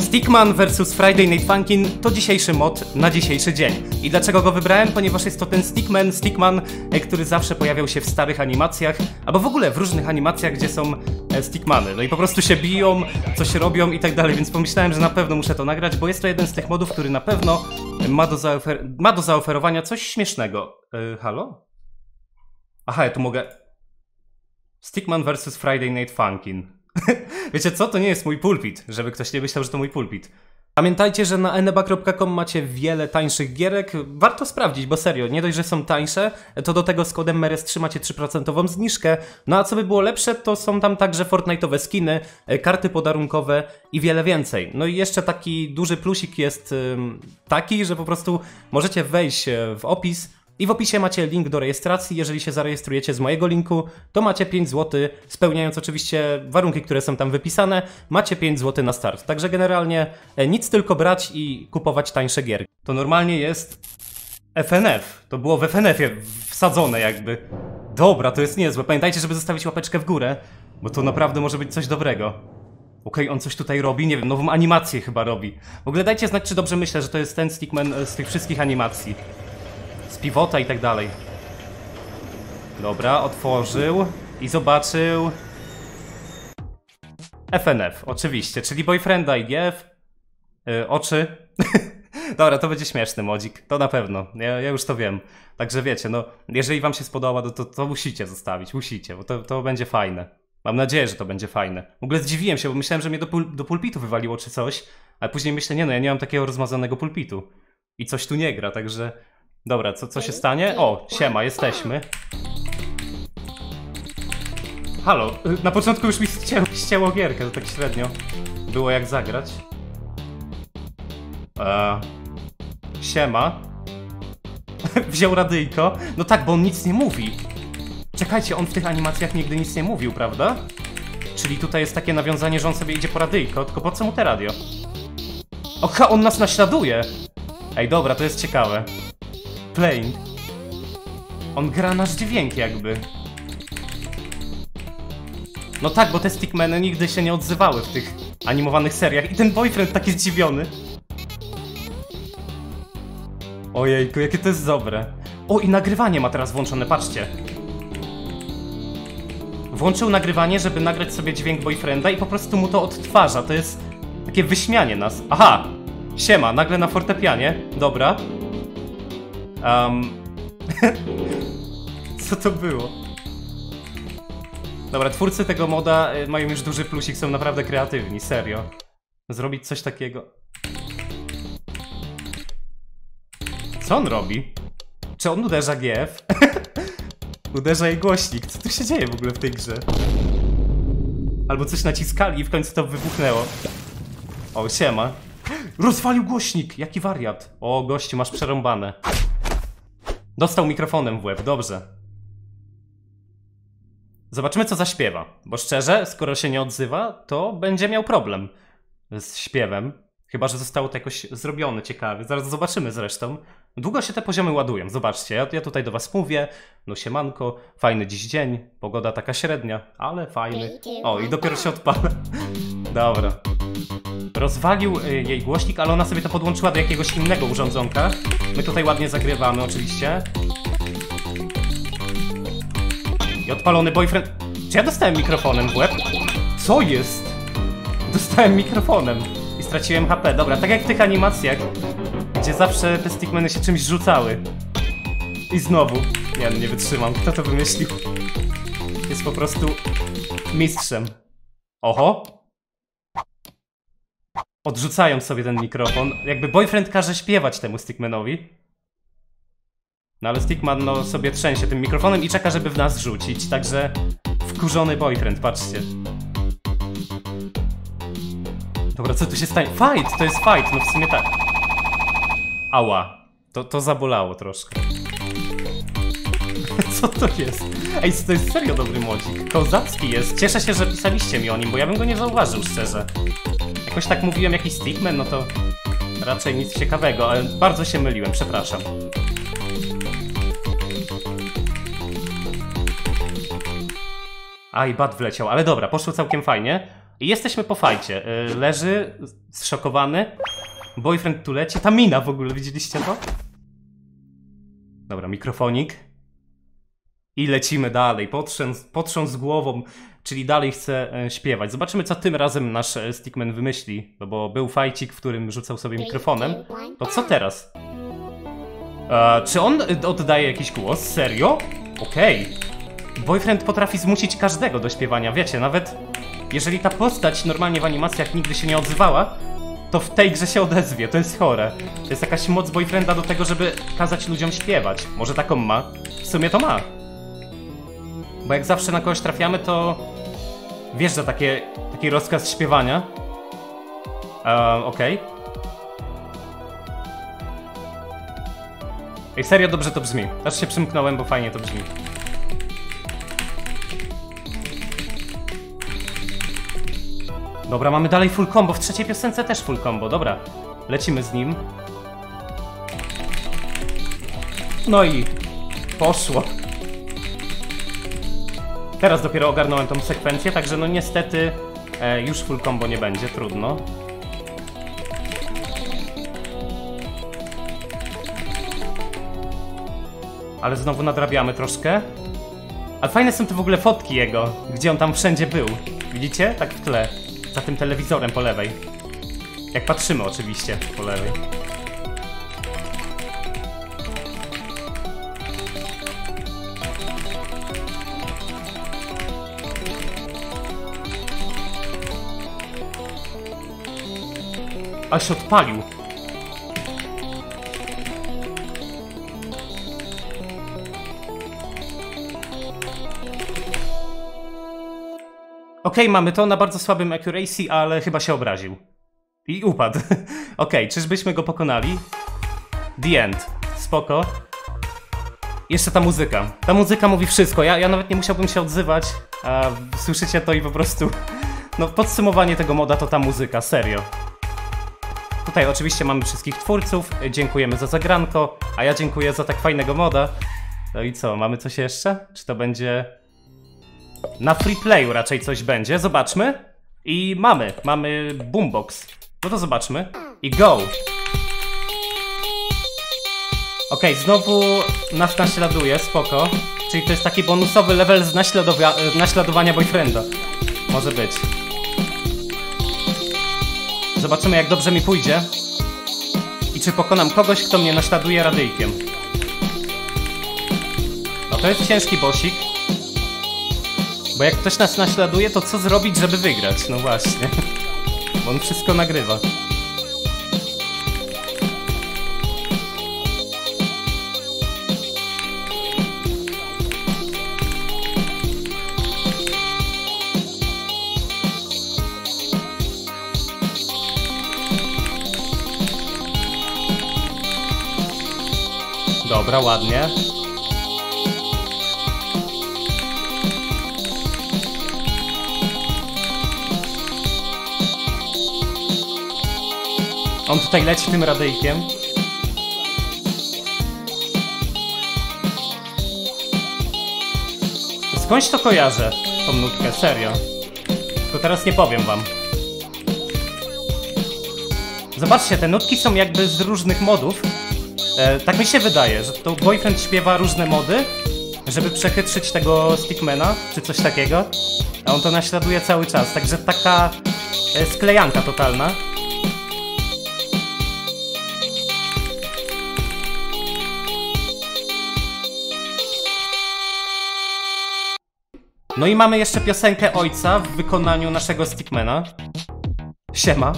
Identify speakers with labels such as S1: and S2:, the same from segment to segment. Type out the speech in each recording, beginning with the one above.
S1: Stickman vs Friday Night Funkin' to dzisiejszy mod na dzisiejszy dzień. I dlaczego go wybrałem? Ponieważ jest to ten Stickman, Stickman, e, który zawsze pojawiał się w starych animacjach, albo w ogóle w różnych animacjach, gdzie są e, Stickmany. No i po prostu się biją, coś robią i tak dalej, więc pomyślałem, że na pewno muszę to nagrać, bo jest to jeden z tych modów, który na pewno ma do, zaofer ma do zaoferowania coś śmiesznego. E, halo? Aha, ja tu mogę... Stickman vs Friday Night Funkin'. Wiecie co? To nie jest mój pulpit, żeby ktoś nie myślał, że to mój pulpit. Pamiętajcie, że na eneba.com macie wiele tańszych gierek. Warto sprawdzić, bo serio, nie dość, że są tańsze, to do tego z kodem MERES3 macie 3% zniżkę. No a co by było lepsze, to są tam także Fortnite'owe skiny, e, karty podarunkowe i wiele więcej. No i jeszcze taki duży plusik jest taki, że po prostu możecie wejść e, w opis i w opisie macie link do rejestracji. Jeżeli się zarejestrujecie z mojego linku, to macie 5 zł, spełniając oczywiście warunki, które są tam wypisane, macie 5 zł na start. Także generalnie e, nic tylko brać i kupować tańsze gierki. To normalnie jest FNF. To było w FNF-ie wsadzone jakby. Dobra, to jest niezłe. Pamiętajcie, żeby zostawić łapeczkę w górę, bo to naprawdę może być coś dobrego. Okej, okay, on coś tutaj robi, nie wiem, nową animację chyba robi. W ogóle dajcie znać, czy dobrze myślę, że to jest ten Stickman e, z tych wszystkich animacji z pivota i tak dalej. Dobra, otworzył i zobaczył... FNF, oczywiście, czyli boyfrienda IGF, yy, oczy. Dobra, to będzie śmieszny modzik, to na pewno, ja, ja, już to wiem. Także wiecie, no, jeżeli wam się spodoba, to, to, to musicie zostawić, musicie, bo to, to będzie fajne. Mam nadzieję, że to będzie fajne. W ogóle zdziwiłem się, bo myślałem, że mnie do, pul do pulpitu wywaliło czy coś, ale później myślę, nie no, ja nie mam takiego rozmazanego pulpitu. I coś tu nie gra, także Dobra, co, co się stanie? O, siema, jesteśmy. Halo, y, na początku już mi ścięło, ścięło gierkę, to tak średnio było jak zagrać. Eee, siema. Wziął radyjko. No tak, bo on nic nie mówi. Czekajcie, on w tych animacjach nigdy nic nie mówił, prawda? Czyli tutaj jest takie nawiązanie, że on sobie idzie po radyjko, tylko po co mu te radio? Oha, on nas naśladuje! Ej, dobra, to jest ciekawe playing. On gra nasz dźwięk jakby. No tak, bo te stickmeny nigdy się nie odzywały w tych animowanych seriach i ten boyfriend taki zdziwiony. Ojejku, jakie to jest dobre. O, i nagrywanie ma teraz włączone, patrzcie. Włączył nagrywanie, żeby nagrać sobie dźwięk boyfrienda i po prostu mu to odtwarza. To jest takie wyśmianie nas. Aha! Siema, nagle na fortepianie. Dobra. Um... Co to było? Dobra, twórcy tego moda y, mają już duży plusik, są naprawdę kreatywni, serio. Zrobić coś takiego. Co on robi? Czy on uderza GF? uderza jej głośnik. Co tu się dzieje w ogóle w tej grze? Albo coś naciskali i w końcu to wybuchnęło. O, siema. Rozwalił głośnik! Jaki wariat! O, gościu, masz przerąbane. Dostał mikrofonem w łeb, dobrze. Zobaczymy, co zaśpiewa. Bo szczerze, skoro się nie odzywa, to będzie miał problem z śpiewem. Chyba, że zostało to jakoś zrobione ciekawie. Zaraz zobaczymy zresztą. Długo się te poziomy ładują. Zobaczcie, ja, ja tutaj do was mówię. No siemanko, fajny dziś dzień. Pogoda taka średnia, ale fajny. O, i dopiero się odpala. Dobra. Rozwalił y, jej głośnik, ale ona sobie to podłączyła do jakiegoś innego urządzonka. My tutaj ładnie zagrywamy oczywiście. I odpalony boyfriend... Czy ja dostałem mikrofonem w łeb? Co jest? Dostałem mikrofonem i straciłem HP. Dobra, tak jak w tych animacjach, gdzie zawsze te stickmeny się czymś rzucały. I znowu. Nie, no nie wytrzymam. Kto to wymyślił? Jest po prostu mistrzem. Oho, odrzucają sobie ten mikrofon. Jakby boyfriend każe śpiewać temu Stickmanowi. No ale Stickman no, sobie trzęsie tym mikrofonem i czeka, żeby w nas rzucić. Także wkurzony boyfriend, patrzcie. Dobra, co tu się stanie? Fight! To jest fight, no w sumie tak. Ała. To, to zabolało troszkę. Co to jest? Ej, to jest serio dobry modzik. Kozacki jest. Cieszę się, że pisaliście mi o nim, bo ja bym go nie zauważył, szczerze. Jakoś tak mówiłem jakiś Stickman, no to raczej nic ciekawego, ale bardzo się myliłem, przepraszam. A i bat wleciał, ale dobra, poszło całkiem fajnie. I jesteśmy po fajcie. Y, leży, zszokowany. Boyfriend tu leci. Ta mina w ogóle, widzieliście to? Dobra, mikrofonik. I lecimy dalej. Potrząs, potrząs głową, czyli dalej chce e, śpiewać. Zobaczymy, co tym razem nasz e, Stickman wymyśli. No bo był fajcik, w którym rzucał sobie mikrofonem. To co teraz? E, czy on y, oddaje jakiś głos? Serio? Okej. Boyfriend potrafi zmusić każdego do śpiewania, wiecie, nawet jeżeli ta postać normalnie w animacjach nigdy się nie odzywała, to w tej grze się odezwie, to jest chore. To jest jakaś moc boyfrienda do tego, żeby kazać ludziom śpiewać. Może taką ma? W sumie to ma. Bo jak zawsze na kogoś trafiamy, to wjeżdża takie, taki rozkaz śpiewania. Eee, okej. Ej, serio dobrze to brzmi. Aż się przymknąłem, bo fajnie to brzmi. Dobra, mamy dalej full combo. W trzeciej piosence też full combo. Dobra, lecimy z nim. No i poszło. Teraz dopiero ogarnąłem tą sekwencję, także no niestety e, już full combo nie będzie, trudno. Ale znowu nadrabiamy troszkę. A fajne są te w ogóle fotki jego, gdzie on tam wszędzie był. Widzicie? Tak w tle. Za tym telewizorem po lewej. Jak patrzymy oczywiście po lewej. A się odpalił. Okej, mamy to na bardzo słabym accuracy, ale chyba się obraził. I upadł. Okej, czyżbyśmy go pokonali? The end. Spoko. Jeszcze ta muzyka. Ta muzyka mówi wszystko. Ja, ja nawet nie musiałbym się odzywać, a słyszycie to i po prostu... No, podsumowanie tego moda to ta muzyka, serio. Tutaj oczywiście mamy wszystkich twórców, dziękujemy za zagranko, a ja dziękuję za tak fajnego moda. No i co, mamy coś jeszcze? Czy to będzie... Na free playu raczej coś będzie, zobaczmy. I mamy, mamy boombox. No to zobaczmy. I go! Okej, znowu nas naśladuje, spoko. Czyli to jest taki bonusowy level z naśladowa- naśladowania boyfrienda. Może być. Zobaczymy jak dobrze mi pójdzie. I czy pokonam kogoś, kto mnie naśladuje radyjkiem. No to jest ciężki bosik. Bo jak ktoś nas naśladuje, to co zrobić, żeby wygrać? No właśnie. Bo on wszystko nagrywa. Dobra, ładnie. On tutaj leci tym radyjkiem. Skądś to kojarzę, tą nutkę, serio. Tylko teraz nie powiem wam. Zobaczcie, te nutki są jakby z różnych modów. E, tak mi się wydaje, że to boyfriend śpiewa różne mody, żeby przechytrzyć tego stickmana, czy coś takiego. A on to naśladuje cały czas, także taka e, sklejanka totalna. No i mamy jeszcze piosenkę ojca w wykonaniu naszego stickmana. Siema.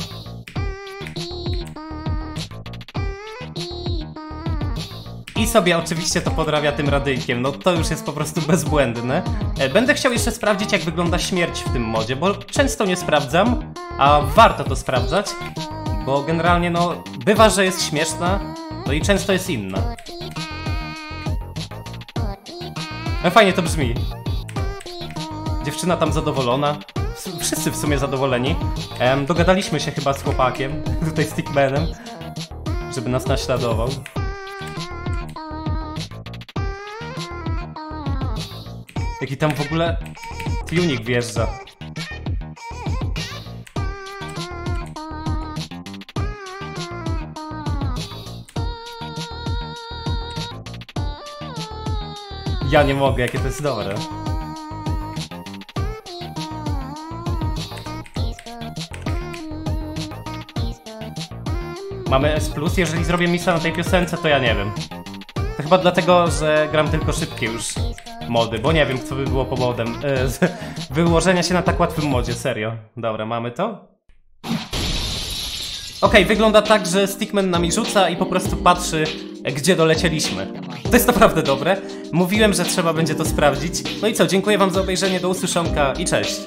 S1: I sobie oczywiście to podrabia tym radyjkiem, no to już jest po prostu bezbłędne. E, Będę chciał jeszcze sprawdzić jak wygląda śmierć w tym modzie, bo często nie sprawdzam, a warto to sprawdzać, bo generalnie no bywa, że jest śmieszna, no i często jest inna. No fajnie to brzmi. Dziewczyna tam zadowolona. Wszyscy w sumie zadowoleni. Em, dogadaliśmy się chyba z chłopakiem, tutaj Stickmanem, żeby nas naśladował. Jaki tam w ogóle tunik wjeżdża. Ja nie mogę, jakie to jest dobre. Mamy S+, jeżeli zrobię misa na tej piosence, to ja nie wiem. To chyba dlatego, że gram tylko szybkie już mody, bo nie wiem, co by było powodem z- wyłożenia się na tak łatwym modzie, serio. Dobra, mamy to? Okej, wygląda tak, że Stickman nami rzuca i po prostu patrzy, gdzie dolecieliśmy. To jest naprawdę dobre. Mówiłem, że trzeba będzie to sprawdzić. No i co, dziękuję wam za obejrzenie, do usłyszonka i cześć.